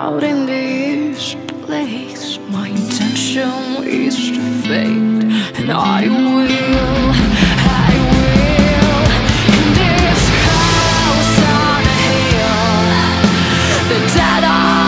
out in this place. My intention is to fade, and I will. I will. In this house on the dead are.